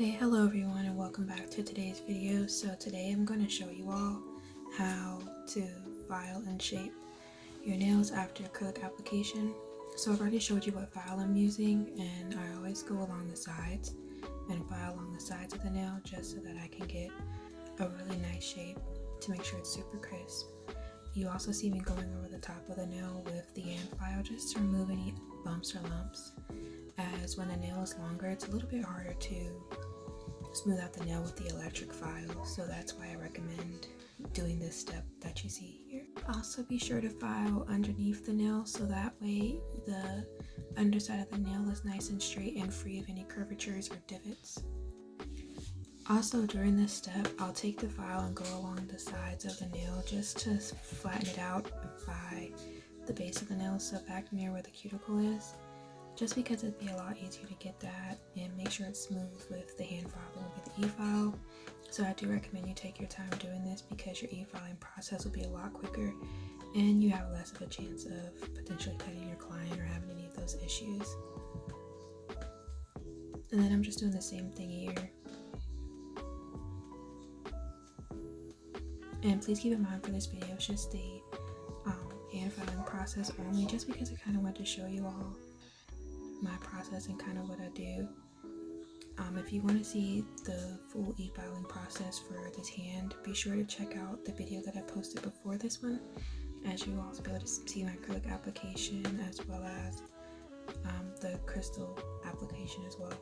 everyone and welcome back to today's video. So today I'm going to show you all how to file and shape your nails after acrylic application. So I've already showed you what file I'm using and I always go along the sides and file along the sides of the nail just so that I can get a really nice shape to make sure it's super crisp. You also see me going over the top of the nail with the hand file just to remove any bumps or lumps as when the nail is longer it's a little bit harder to smooth out the nail with the electric file so that's why I recommend doing this step that you see here. Also be sure to file underneath the nail so that way the underside of the nail is nice and straight and free of any curvatures or divots. Also during this step I'll take the file and go along the sides of the nail just to flatten it out by the base of the nail so back near where the cuticle is just because it'd be a lot easier to get that and make sure it's smooth with the hand e-file. So I do recommend you take your time doing this because your e-filing process will be a lot quicker and you have less of a chance of potentially cutting your client or having any of those issues. And then I'm just doing the same thing here. And please keep in mind for this video, it's just the um, hand filing process only, just because I kind of want to show you all my process and kind of what I do. Um, if you want to see the full e-filing process for this hand, be sure to check out the video that I posted before this one, as you will also be able to see my acrylic application as well as um, the crystal application as well.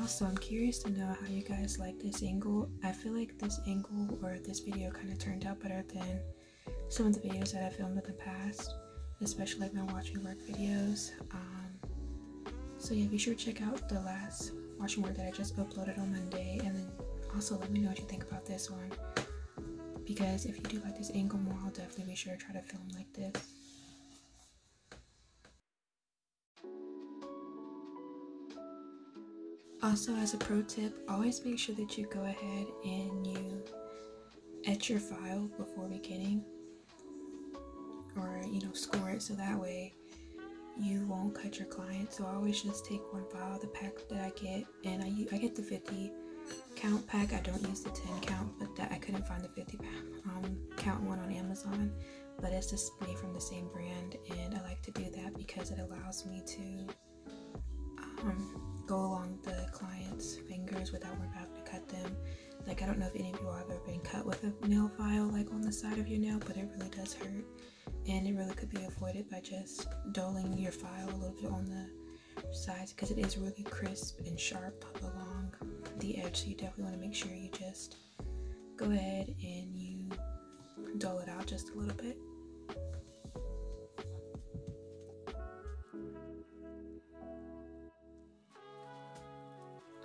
Also, I'm curious to know how you guys like this angle. I feel like this angle or this video kind of turned out better than some of the videos that I filmed in the past, especially like my watch me work videos. Um, so yeah, be sure to check out the last watch me work that I just uploaded on Monday, and then also let me know what you think about this one. Because if you do like this angle more, I'll definitely be sure to try to film like this. Also, as a pro tip, always make sure that you go ahead and you etch your file before beginning or you know score it so that way you won't cut your client so I always just take one file the pack that I get and I, I get the 50 count pack. I don't use the 10 count but that I couldn't find the 50 um, count one on Amazon. But it's just made from the same brand and I like to do that because it allows me to um, go along the fingers without worrying having to cut them. Like I don't know if any of you have ever been cut with a nail file like on the side of your nail, but it really does hurt. And it really could be avoided by just doling your file a little bit on the sides because it is really crisp and sharp along the edge. So you definitely want to make sure you just go ahead and you dull it out just a little bit.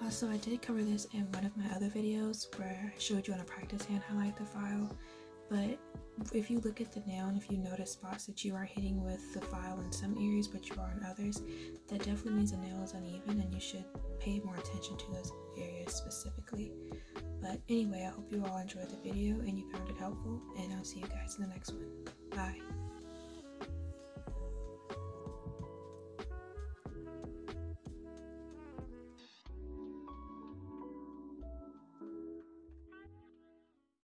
Uh, also, I did cover this in one of my other videos where I showed you on a practice hand highlight the file, but if you look at the nail and if you notice spots that you are hitting with the file in some areas but you are in others, that definitely means the nail is uneven and you should pay more attention to those areas specifically. But anyway, I hope you all enjoyed the video and you found it helpful and I'll see you guys in the next one. Bye.